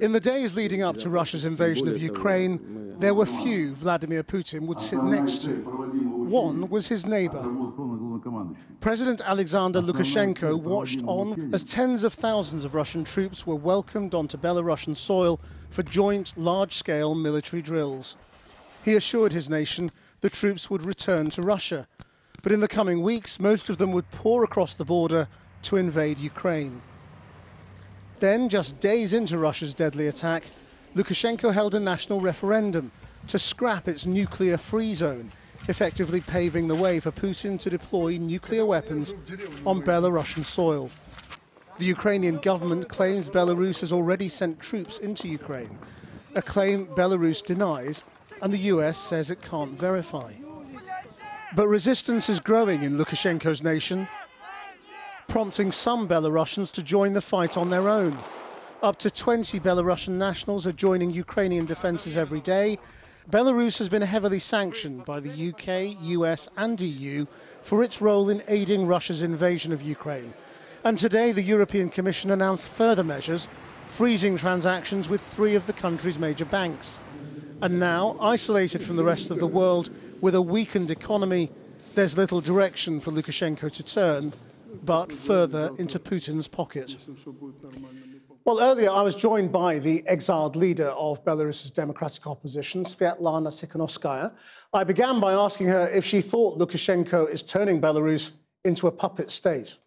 In the days leading up to Russia's invasion of Ukraine, there were few Vladimir Putin would sit next to. One was his neighbor. President Alexander Lukashenko watched on as tens of thousands of Russian troops were welcomed onto Belarusian soil for joint large-scale military drills. He assured his nation the troops would return to Russia, but in the coming weeks most of them would pour across the border to invade Ukraine. Then, just days into Russia's deadly attack, Lukashenko held a national referendum to scrap its nuclear free zone, effectively paving the way for Putin to deploy nuclear weapons on Belarusian soil. The Ukrainian government claims Belarus has already sent troops into Ukraine, a claim Belarus denies and the US says it can't verify. But resistance is growing in Lukashenko's nation, prompting some Belarusians to join the fight on their own. Up to 20 Belarusian nationals are joining Ukrainian defences every day. Belarus has been heavily sanctioned by the UK, US, and EU for its role in aiding Russia's invasion of Ukraine. And today, the European Commission announced further measures, freezing transactions with three of the country's major banks. And now, isolated from the rest of the world, with a weakened economy, there's little direction for Lukashenko to turn but further into Putin's pocket. Well, earlier I was joined by the exiled leader of Belarus's democratic opposition, Svetlana Tikhanovskaya. I began by asking her if she thought Lukashenko is turning Belarus into a puppet state.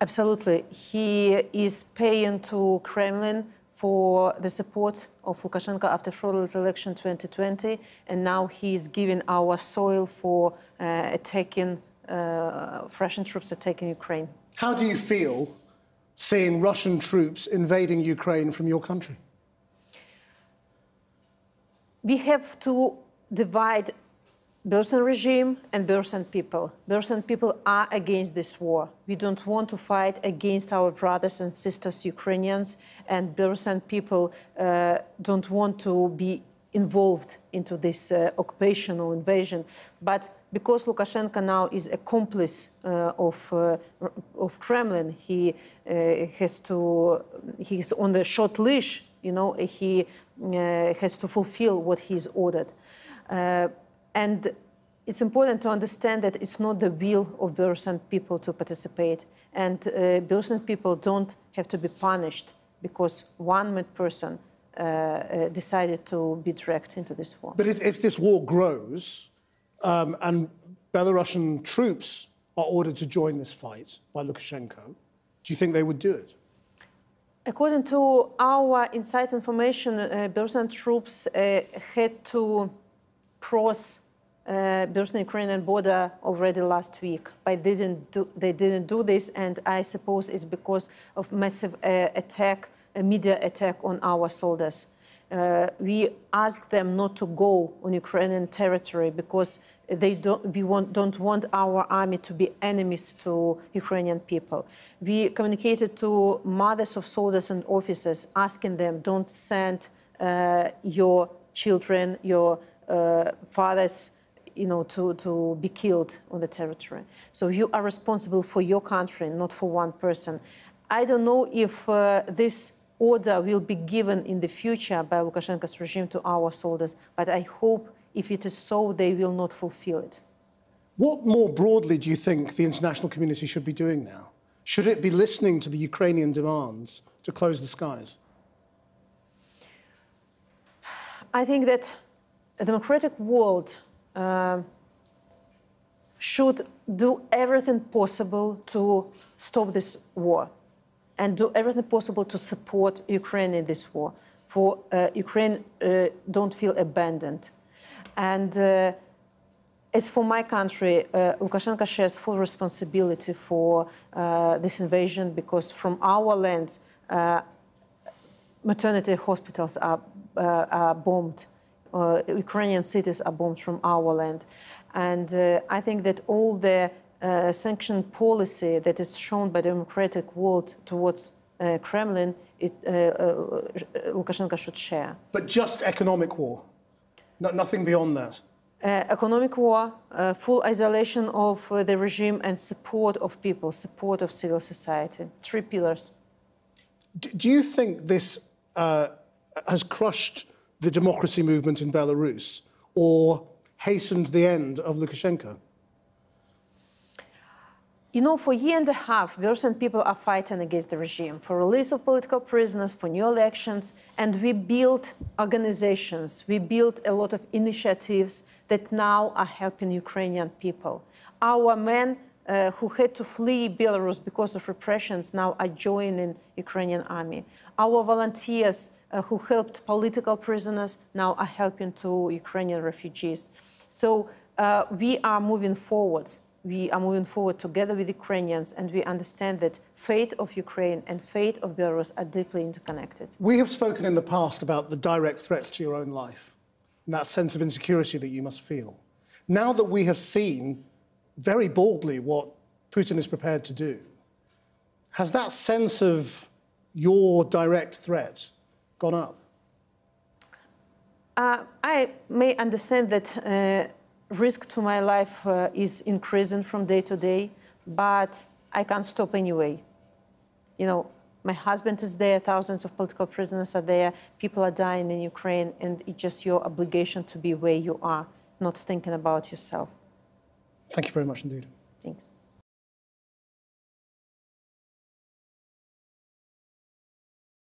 Absolutely. He is paying to Kremlin for the support of Lukashenko after fraudulent election 2020, and now he's giving our soil for uh, attacking uh, Russian troops attacking Ukraine. How do you feel seeing Russian troops invading Ukraine from your country? We have to divide Belarusian regime and Belarusian people. Belarusian people are against this war. We don't want to fight against our brothers and sisters Ukrainians, and Belarusian people uh, don't want to be involved into this uh, occupational invasion. But because Lukashenko now is accomplice uh, of uh, of Kremlin, he uh, has to he's on the short leash. You know, he uh, has to fulfill what he's ordered, uh, and it's important to understand that it's not the will of Belarusian people to participate, and Belarusian people don't have to be punished because one person uh, uh, decided to be dragged into this war. But if, if this war grows um, and Belarusian troops are ordered to join this fight by Lukashenko, do you think they would do it? According to our inside information, uh, Belarusian troops uh, had to cross uh, Belarusian-Ukrainian border already last week, but they didn't do, they didn't do this, and I suppose it's because of massive uh, attack media attack on our soldiers. Uh, we ask them not to go on Ukrainian territory because they don't, we want, don't want our army to be enemies to Ukrainian people. We communicated to mothers of soldiers and officers, asking them, don't send uh, your children, your uh, fathers, you know, to, to be killed on the territory. So you are responsible for your country, not for one person. I don't know if uh, this order will be given in the future by Lukashenko's regime to our soldiers, but I hope if it is so, they will not fulfill it. What more broadly do you think the international community should be doing now? Should it be listening to the Ukrainian demands to close the skies? I think that a democratic world uh, should do everything possible to stop this war and do everything possible to support Ukraine in this war. For uh, Ukraine uh, don't feel abandoned. And uh, as for my country, uh, Lukashenko shares full responsibility for uh, this invasion because from our land, uh, maternity hospitals are, are bombed. Ukrainian cities are bombed from our land. And I think that all the uh, sanction policy that is shown by the democratic world towards uh, Kremlin, it, uh, uh, Lukashenko should share. But just economic war, no, nothing beyond that. Uh, economic war, uh, full isolation of the regime, and support of people, support of civil society. Three pillars. do you think this uh, has crushed the democracy movement in Belarus or hastened the end of Lukashenko? You know, for a year and a half, Belarusian people are fighting against the regime for release of political prisoners, for new elections, and we built organizations, we built a lot of initiatives that now are helping Ukrainian people. Our men uh, who had to flee Belarus because of repressions now are joining Ukrainian army. Our volunteers uh, who helped political prisoners now are helping to Ukrainian refugees. So uh, we are moving forward we are moving forward together with Ukrainians, and we understand that fate of Ukraine and fate of Belarus are deeply interconnected. We have spoken in the past about the direct threats to your own life and that sense of insecurity that you must feel. Now that we have seen very boldly what Putin is prepared to do, has that sense of your direct threat gone up? Uh, I may understand that. Uh, risk to my life uh, is increasing from day to day, but I can't stop anyway. You know, my husband is there, thousands of political prisoners are there, people are dying in Ukraine, and it's just your obligation to be where you are, not thinking about yourself. Thank you very much indeed. Thanks.